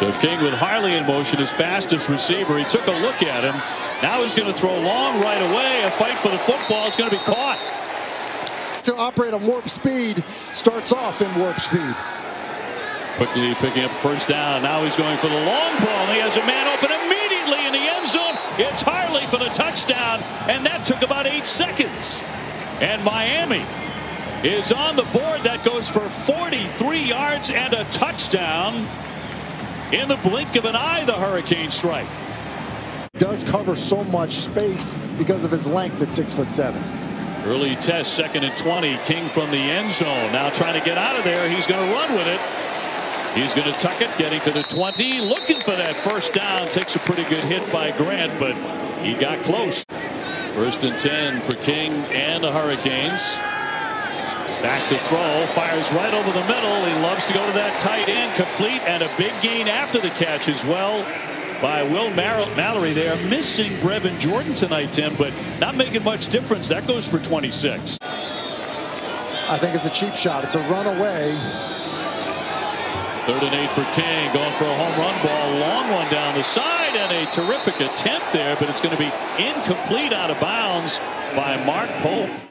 So King with Harley in motion, his fastest receiver. He took a look at him. Now he's going to throw long right away. A fight for the football is going to be caught. To operate on warp speed starts off in warp speed. Quickly picking up first down. Now he's going for the long ball. He has a man open immediately in the end zone. It's Harley for the touchdown, and that took about eight seconds. And Miami is on the board. That goes for 43 yards and a touchdown. In the blink of an eye, the Hurricane strike. Does cover so much space because of his length at six foot seven. Early test, second and 20. King from the end zone. Now trying to get out of there. He's going to run with it. He's going to tuck it, getting to the 20, looking for that first down. Takes a pretty good hit by Grant, but he got close. First and 10 for King and the Hurricanes. Back to throw, fires right over the middle. He loves to go to that tight end, complete, and a big gain after the catch as well by Will Mallory They are Missing Brevin Jordan tonight, Tim, but not making much difference. That goes for 26. I think it's a cheap shot. It's a runaway. Third and eight for King, going for a home run ball, long one down the side, and a terrific attempt there, but it's going to be incomplete out of bounds by Mark Pope.